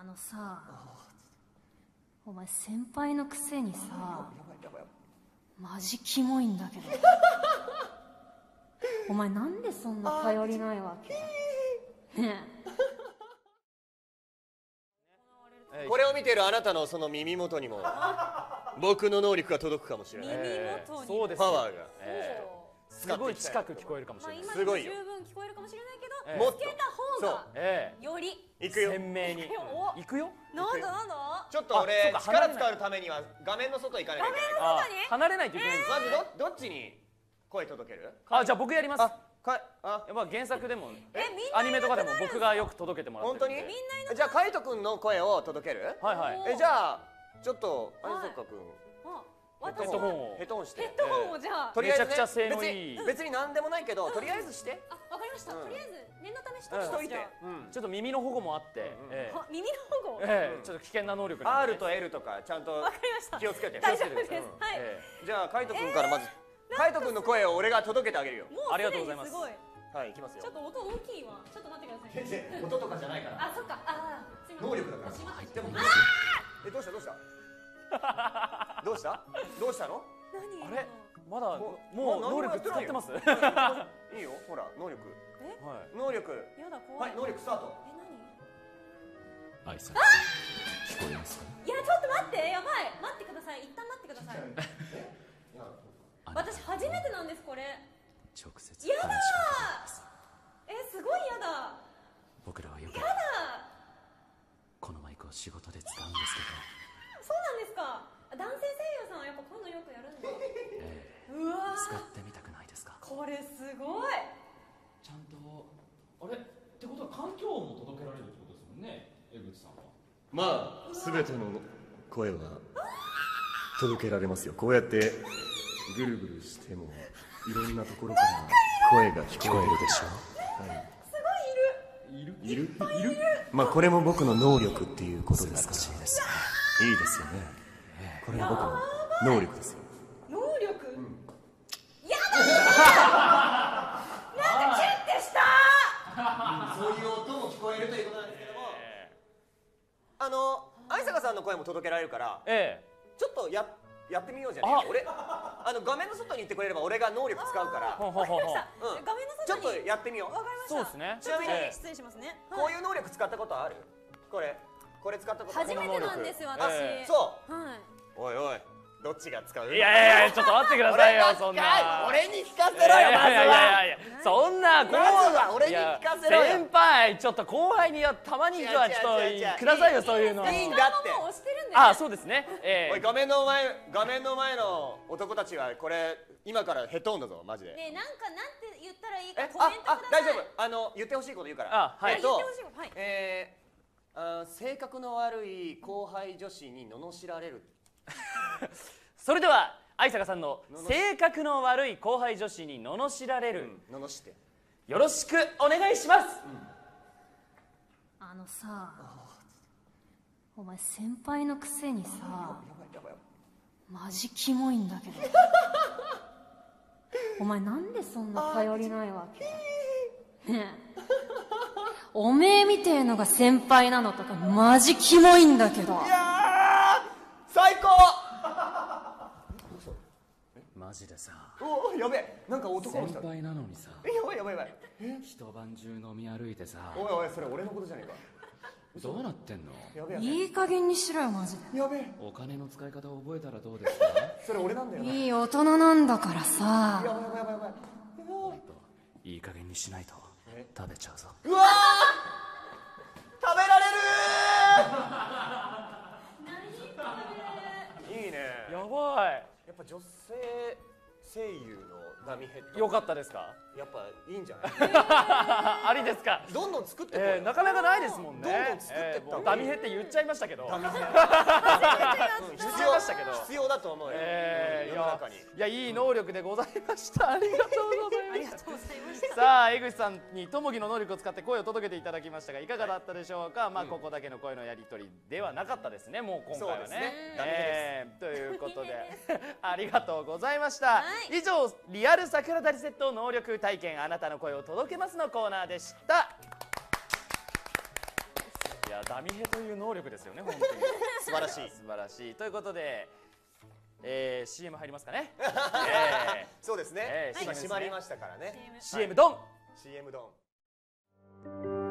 あのさお前先輩のくせにさマジキモいんだけど。お前なんでそんな頼りないわけねえ。これを見ているあなたのその耳元にも僕の能力が届くかもしれない。え元にそうですパワーが。ええすごい近く聞こえるかもしまあれない。今すごいよ。十分聞こえるかもしれないけど、ええ。もっと。つけた方がえより。えいくよ。鮮明に。お。行くよ。なんだなんだ。ちょっと俺力使うためには画面の外行かなきゃいけない。あ外に？離れないといけないんですまずどどっちに声届ける？あじゃあ僕やります。あかあ。やっぱ原作でもえみんなアニメとかでも僕がよく届けてもらって本当に？じゃあ海斗君の声を届ける？はいはい。おえじゃあちょっとはい。有坂君。あヘッドホンを。ヘッドホンして。ヘッドホンをじゃあ、とりあえずねめちゃくちゃ性能いい。別に別に何でもないけどとりあえずして。あわかりました、うん。とりあえず念のためしといて。ちょっと耳の保護もあって、うんえああ耳の保護、ええ。えちょっと危険な能力なんで。R と L とかちゃんとわかりました。気をつけて。大丈夫です、うん。はい、えじゃあ海斗君からまず海斗君の声を俺が届けてあげるよ。もうありがとうございます。はい行きますよ。ちょっと音大きいわ。ちょっと待ってください。先生音とかじゃないから。あそっか。あーすいません。能力だから。でもえどうしたどうした？どうした？どうしたの？何？あれ？まだももうもう能力使ってます？いいよ。ほら能力。え？はい。能力。やだ怖はいい能力スタート。え愛さん聞こえますか？何いやちょっと待ってやばい。待ってください。一旦待ってください。私初めてなんですこれ。直接やだえすごいやだ。僕らはよくやだこのマイクを仕事で使うんですけそうなんですか。男性声優さんはやっぱこういうのよくやるんだ。ど、え。うわー、使ーってみたくないですか？これすごい。ちゃんとあれ？ってことは環境音も届けられるってことですもんね江口さんは。まあ全ての声は届けられますよ。こうやってぐるぐるしてもいろんなところから声が聞こえるでしょ。いる。い。る。いる？まあこれも僕の能力っていうことですか。しいですらいいですよね。これが僕の能力ですよ。能力、やだー！なんかチュッてしたそういう音も聞こえるということなんですけども。あの愛坂さんの声も届けられるからえちょっとややってみようじゃねえか俺あの画面の外に行ってくれれば俺が能力使うから。ちょっとやってみよう。わかりました。そうですね。ちょっとええ失礼しますね。こういう能力使ったことある？これこれ使ったことある？初めてなんですよ私、ええ。そう。はい。おいおい。どっちが使う？いやいやいやちょっと待ってくださいよそんな。俺に聞かせいろよまずやいやいやはいやそんなこうまずは俺に聞かせろ先輩ちょっと後輩にはたまにはちょっ違う違う違うとくださいよそういうの。いいんだって。もう押してるんであそうですね。えおい画面の前画面の前の男たちはこれ今からヘッドホンだぞマジで。ねえなんかなんて言ったらいいかえ？コメントくだあさい。あ大丈夫。あの言ってほしいこと言うから。あはい。えっと言ってほしいこと。はい。えー性格の悪い後輩女子に罵られる。それでは愛坂さんの性格の悪い後輩女子に罵られる、罵って。よろしくお願いします、あのさお前先輩のくせにさマジキモいんだけど。お前なんでそんな頼りないわけ？ねえおめえみてえのが先輩なのとかマジキモいんだけど。最高。マジでさ。おおやべえ。なんか男の先人。や輩なのにさ。ばいやばいやばい。一晩中飲み歩いてさ。おいおいそれ俺のことじゃねえか。どうなってんの？やべえやべいい加減にしろよマジで。えやべえ。お金の使い方を覚えたらどうですか？それ俺なんだよな。いい大人なんだからさ。やばいやばいやばいやばい。いい加減にしないと食べちゃうぞ。うわー。食べられるいいね。やばやっぱ女性声優のダミヘッド。かったですか？やっぱいいんじゃない？ありですか？どんどん作ってこいえー、なかなかないですもんね。どんどん作ってった。えーダミヘって言っちゃいましたけど。ダミヘッド。うん。必必要でしたけど。必要だと思うよ、えー、いや世の中に。いやいい能力でございました。ありがとうございました。とうございましたさあ江口さんにともぎの能力を使って声を届けていただきましたがいかがだったでしょうか、まあここだけの声のやり取りではなかったですねもう今回はね。ね。えーということで ありがとうございました、はい。以上リアル桜田リセット能力体験あなたの声を届けますのコーナーでした。いやダミヘという能力ですよね本当に。素晴らしい。素晴らしい。ということで、えー、CM 入りますかね、え そうですね、えー今閉まりましたからね。ー、CM ドン。CM ドン